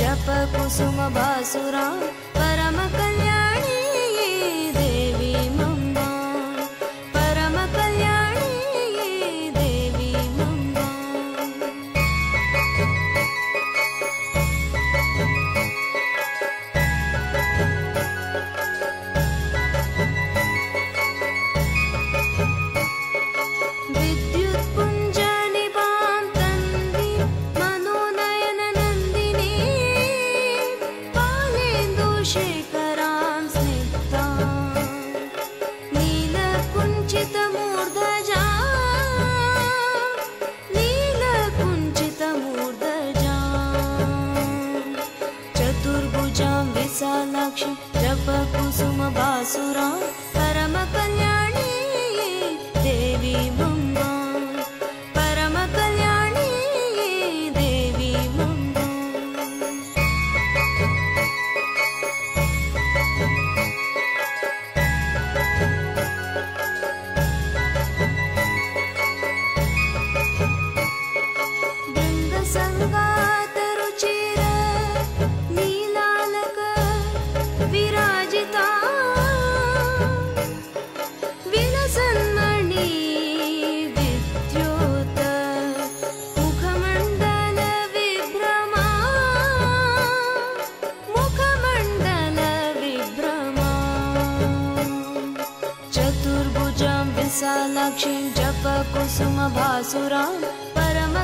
जप कुसुम बासुरा परम 是 चतुर्भुज विशाी जप कुसुम भरम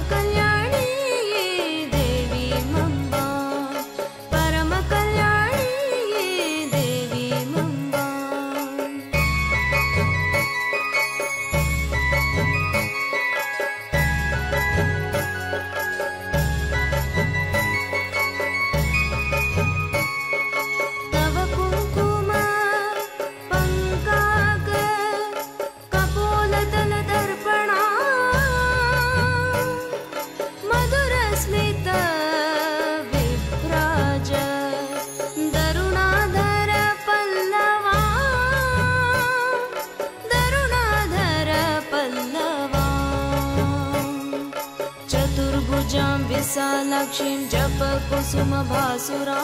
दक्षिण जप कुसुम बासुरा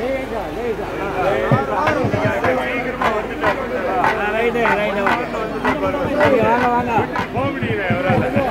வந்துட்டாரு வாங்க வாங்க போக முடியல அவரால்